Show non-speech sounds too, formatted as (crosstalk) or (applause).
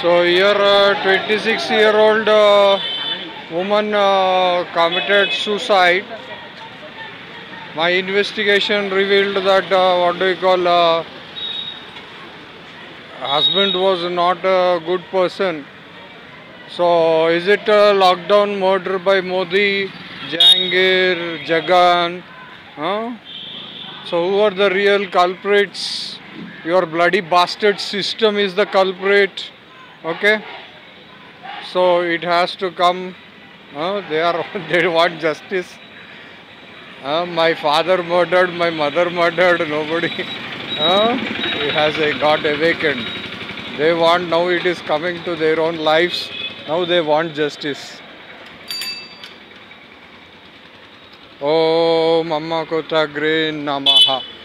So here, uh, 26 year old uh, woman uh, committed suicide. My investigation revealed that uh, what do you call uh, husband was not a good person. So is it a lockdown murder by Modi, Jangir, Jagan? Huh? So who are the real culprits? Your bloody bastard system is the culprit. Okay? So it has to come. Uh, they are (laughs) they want justice. Uh, my father murdered, my mother murdered, nobody (laughs) uh, has a, got awakened. They want now it is coming to their own lives. Now they want justice. Om Amma Kotagre Namaha.